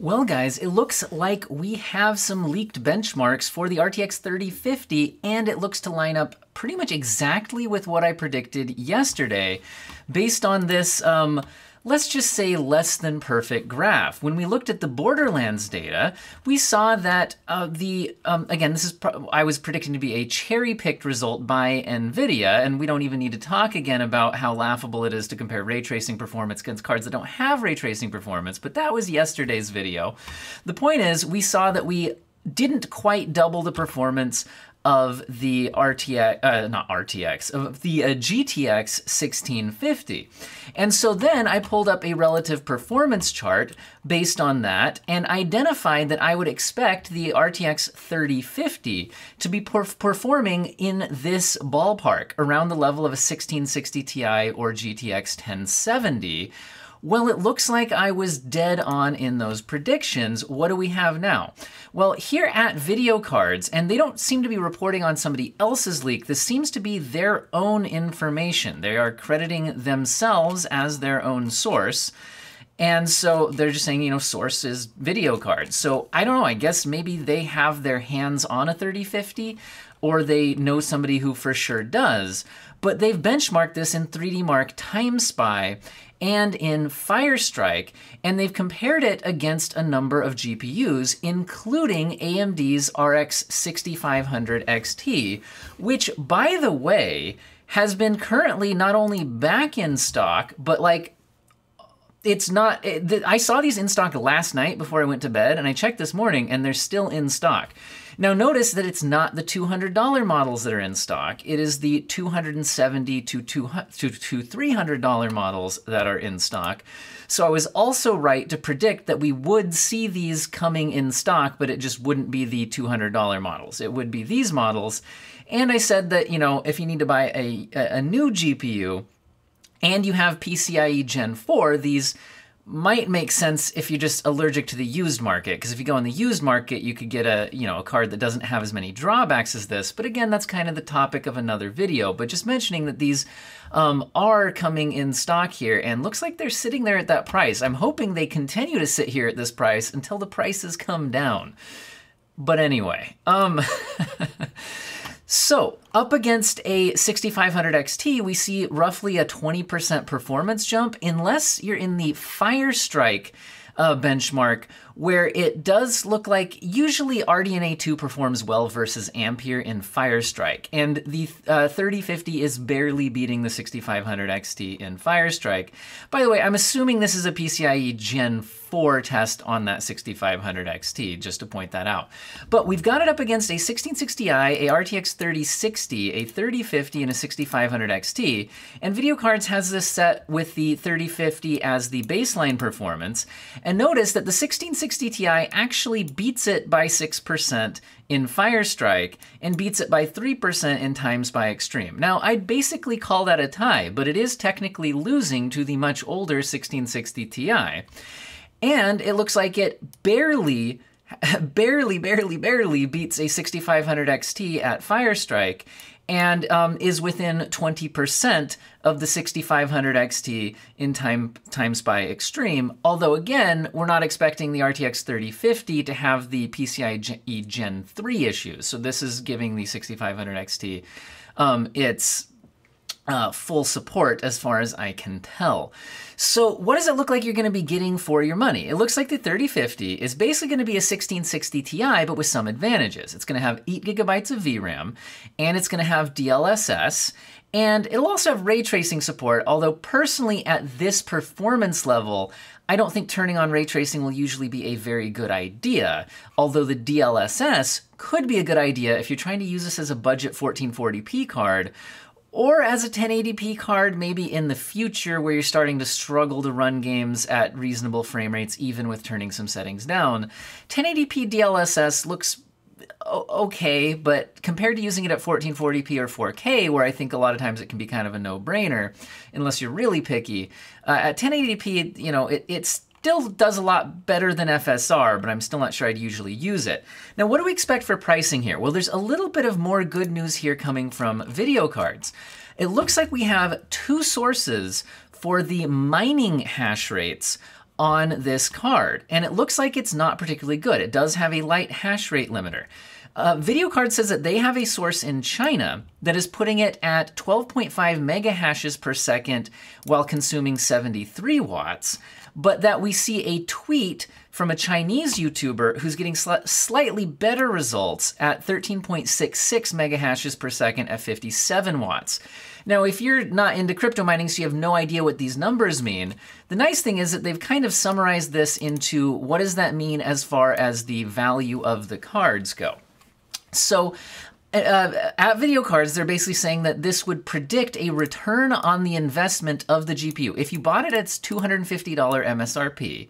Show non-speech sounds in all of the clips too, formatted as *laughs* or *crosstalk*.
Well, guys, it looks like we have some leaked benchmarks for the RTX 3050, and it looks to line up pretty much exactly with what I predicted yesterday based on this um, let's just say less than perfect graph. When we looked at the Borderlands data, we saw that uh, the, um, again, this is, I was predicting to be a cherry picked result by NVIDIA, and we don't even need to talk again about how laughable it is to compare ray tracing performance against cards that don't have ray tracing performance, but that was yesterday's video. The point is, we saw that we didn't quite double the performance of the RTX, uh, not RTX, of the uh, GTX 1650. And so then I pulled up a relative performance chart based on that and identified that I would expect the RTX 3050 to be per performing in this ballpark around the level of a 1660 Ti or GTX 1070 well, it looks like I was dead on in those predictions. What do we have now? Well, here at VideoCardz, and they don't seem to be reporting on somebody else's leak, this seems to be their own information. They are crediting themselves as their own source. And so they're just saying, you know, source is VideoCardz. So I don't know, I guess maybe they have their hands on a 3050 or they know somebody who for sure does. But they've benchmarked this in 3DMark Time Spy and in Firestrike, and they've compared it against a number of GPUs, including AMD's RX 6500 XT, which, by the way, has been currently not only back in stock, but like it's not. Eh, it, I saw these in stock last night before I went to bed, and I checked this morning, and they're still in stock. Now notice that it's not the $200 models that are in stock. It is the $270 to $300 models that are in stock. So I was also right to predict that we would see these coming in stock, but it just wouldn't be the $200 models. It would be these models. And I said that, you know, if you need to buy a, a new GPU and you have PCIe Gen 4, these might make sense if you're just allergic to the used market because if you go in the used market you could get a you know a card that doesn't have as many drawbacks as this. But again that's kind of the topic of another video. But just mentioning that these um, are coming in stock here and looks like they're sitting there at that price. I'm hoping they continue to sit here at this price until the prices come down. But anyway um *laughs* So, up against a 6500 XT, we see roughly a 20% performance jump unless you're in the Firestrike uh, benchmark, where it does look like usually RDNA 2 performs well versus Ampere in Firestrike, and the uh, 3050 is barely beating the 6500 XT in Firestrike. By the way, I'm assuming this is a PCIe Gen 4 test on that 6500 XT, just to point that out. But we've got it up against a 1660 Ti, a RTX 3060, a 3050, and a 6500 XT, and VideoCardz has this set with the 3050 as the baseline performance, and notice that the 1660 Ti actually beats it by 6% in Firestrike and beats it by 3% in Time Spy Extreme. Now, I'd basically call that a tie, but it is technically losing to the much older 1660 Ti. And it looks like it barely, *laughs* barely, barely, barely beats a 6500 XT at Firestrike and um, is within 20% of the 6500 XT in Time, Time Spy Extreme. Although, again, we're not expecting the RTX 3050 to have the PCIe Gen 3 issues. So this is giving the 6500 XT um, its uh, full support as far as I can tell. So what does it look like you're going to be getting for your money? It looks like the 3050 is basically going to be a 1660 Ti, but with some advantages. It's going to have 8 gigabytes of VRAM, and it's going to have DLSS, and it'll also have ray tracing support, although personally at this performance level, I don't think turning on ray tracing will usually be a very good idea, although the DLSS could be a good idea if you're trying to use this as a budget 1440p card, or as a 1080p card maybe in the future where you're starting to struggle to run games at reasonable frame rates even with turning some settings down. 1080p DLSS looks okay, but compared to using it at 1440p or 4K, where I think a lot of times it can be kind of a no-brainer, unless you're really picky, uh, at 1080p, you know, it, it's still does a lot better than FSR, but I'm still not sure I'd usually use it. Now, what do we expect for pricing here? Well, there's a little bit of more good news here coming from VideoCardz. It looks like we have two sources for the mining hash rates on this card, and it looks like it's not particularly good. It does have a light hash rate limiter. Uh, VideoCard says that they have a source in China that is putting it at 12.5 mega hashes per second while consuming 73 watts, but that we see a tweet from a Chinese YouTuber who's getting sl slightly better results at 13.66 megahashes per second at 57 watts. Now, if you're not into crypto mining, so you have no idea what these numbers mean, the nice thing is that they've kind of summarized this into what does that mean as far as the value of the cards go. So uh, at VideoCardz, they're basically saying that this would predict a return on the investment of the GPU. If you bought it at its $250 MSRP,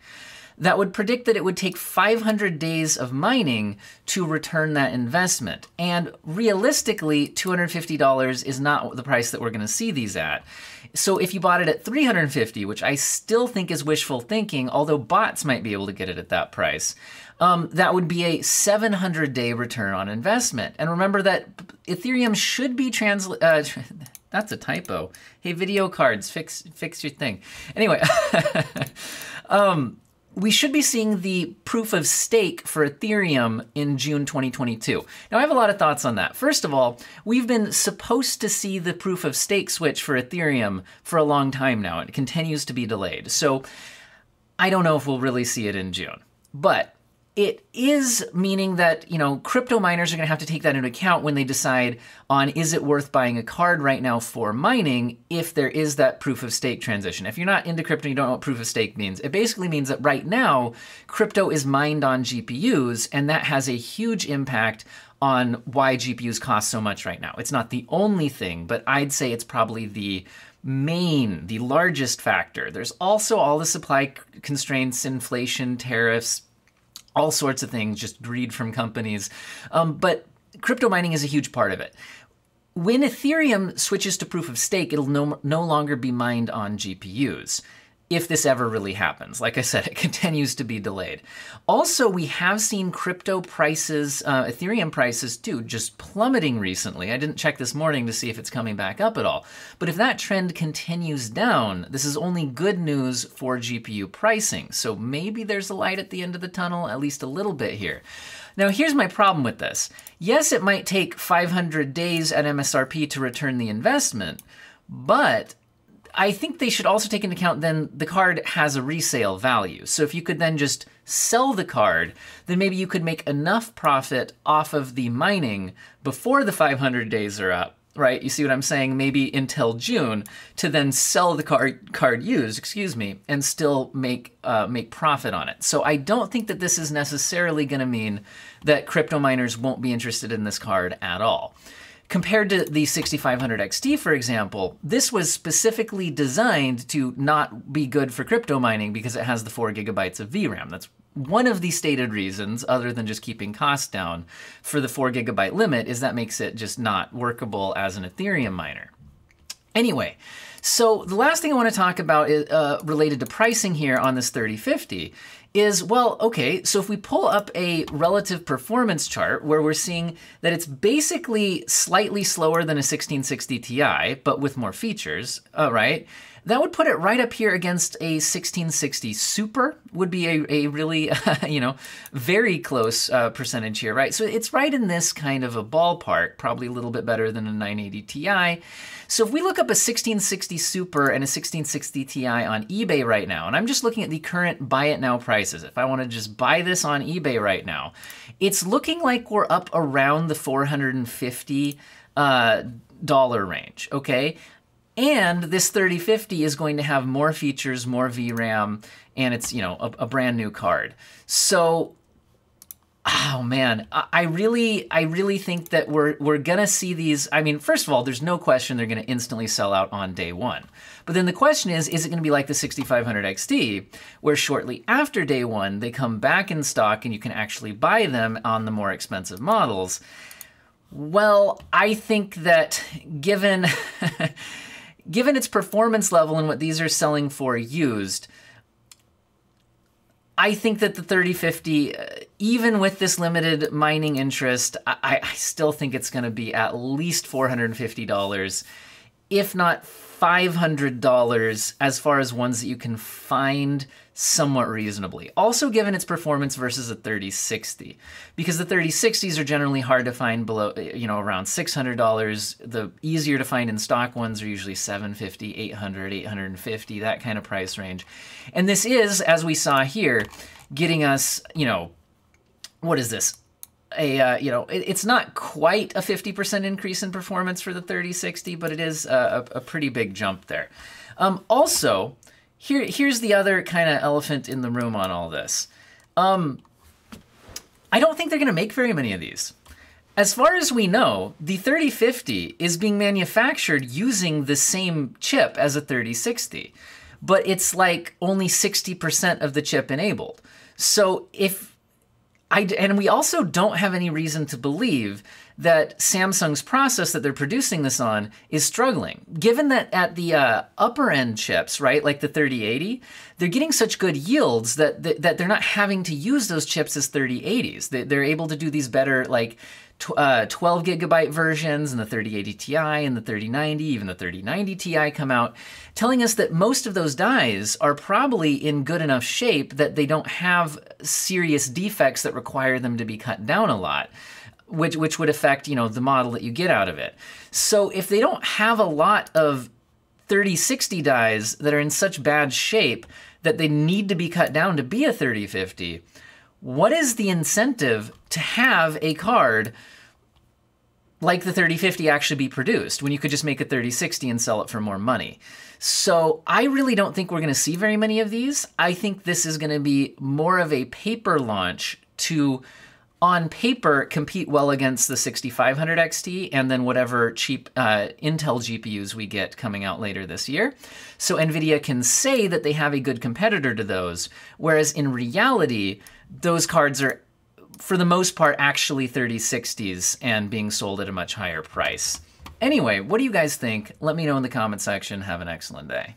that would predict that it would take 500 days of mining to return that investment. And realistically, $250 is not the price that we're going to see these at. So if you bought it at 350, which I still think is wishful thinking, although bots might be able to get it at that price, um, that would be a 700 day return on investment. And remember that Ethereum should be translated. Uh, *laughs* that's a typo. Hey, VideoCardz, fix fix your thing. Anyway, *laughs* um, we should be seeing the proof of stake for Ethereum in June 2022. Now, I have a lot of thoughts on that. First of all, we've been supposed to see the proof of stake switch for Ethereum for a long time now. It continues to be delayed. So I don't know if we'll really see it in June. But it is meaning that you know crypto miners are going to have to take that into account when they decide on is it worth buying a card right now for mining if there is that proof of stake transition if you're not into crypto you don't know what proof of stake means it basically means that right now crypto is mined on gpus and that has a huge impact on why gpus cost so much right now it's not the only thing but i'd say it's probably the main, the largest factor. There's also all the supply constraints, inflation, tariffs, all sorts of things, just greed from companies. Um, but crypto mining is a huge part of it. When Ethereum switches to proof of stake, it'll no, no longer be mined on GPUs if this ever really happens. Like I said, *laughs* it continues to be delayed. Also, we have seen crypto prices, uh, Ethereum prices too, just plummeting recently. I didn't check this morning to see if it's coming back up at all. But if that trend continues down, this is only good news for GPU pricing. So maybe there's a light at the end of the tunnel, at least a little bit here. Now, here's my problem with this. Yes, it might take 500 days at MSRP to return the investment, but I think they should also take into account then the card has a resale value. So if you could then just sell the card, then maybe you could make enough profit off of the mining before the 500 days are up, right? You see what I'm saying? Maybe until June to then sell the card card used, excuse me, and still make uh, make profit on it. So I don't think that this is necessarily going to mean that crypto miners won't be interested in this card at all. Compared to the 6500 XT, for example, this was specifically designed to not be good for crypto mining because it has the 4 gigabytes of VRAM. That's one of the stated reasons, other than just keeping costs down, for the 4 gigabyte limit is that makes it just not workable as an Ethereum miner. Anyway, so the last thing I want to talk about is uh, related to pricing here on this 3050 is, well, okay, so if we pull up a relative performance chart where we're seeing that it's basically slightly slower than a 1660 Ti, but with more features, all right, that would put it right up here against a 1660 Super would be a, a really, *laughs* you know, very close uh, percentage here, right? So it's right in this kind of a ballpark, probably a little bit better than a 980 Ti. So if we look up a 1660 Super and a 1660 Ti on eBay right now, and I'm just looking at the current buy it now prices, if I want to just buy this on eBay right now, it's looking like we're up around the 450 uh, dollar range, okay? And this 3050 is going to have more features, more VRAM, and it's, you know, a, a brand new card. So oh man, I really, I really think that we're we're gonna see these. I mean, first of all, there's no question they're gonna instantly sell out on day one. But then the question is, is it gonna be like the 6500 XT, where shortly after day one they come back in stock and you can actually buy them on the more expensive models? Well, I think that given *laughs* given its performance level and what these are selling for used I think that the 3050, uh, even with this limited mining interest, I, I still think it's going to be at least $450 if not $500 as far as ones that you can find somewhat reasonably. Also given its performance versus a 3060 because the 3060s are generally hard to find below you know around $600. The easier to find in stock ones are usually 750, 800, 850, that kind of price range. And this is as we saw here getting us, you know, what is this? A uh, you know it, it's not quite a 50% increase in performance for the 3060 but it is a, a pretty big jump there. Um, also here here's the other kind of elephant in the room on all this. Um, i don't think they're going to make very many of these. As far as we know the 3050 is being manufactured using the same chip as a 3060 but it's like only 60% of the chip enabled. So if I, and we also don't have any reason to believe that Samsung's process that they're producing this on is struggling. Given that at the uh, upper end chips, right, like the 3080, they're getting such good yields that, that, that they're not having to use those chips as 3080s. They, they're able to do these better, like uh, 12 gigabyte versions and the 3080 Ti and the 3090, even the 3090 Ti come out, telling us that most of those dies are probably in good enough shape that they don't have serious defects that require them to be cut down a lot. Which, which would affect you know the model that you get out of it. So if they don't have a lot of 3060 dies that are in such bad shape that they need to be cut down to be a 3050, what is the incentive to have a card like the 3050 actually be produced when you could just make a 3060 and sell it for more money? So I really don't think we're going to see very many of these. I think this is going to be more of a paper launch to on paper compete well against the 6500 XT and then whatever cheap uh, Intel GPUs we get coming out later this year. So NVIDIA can say that they have a good competitor to those, whereas in reality, those cards are, for the most part, actually 3060s and being sold at a much higher price. Anyway, what do you guys think? Let me know in the comment section. Have an excellent day.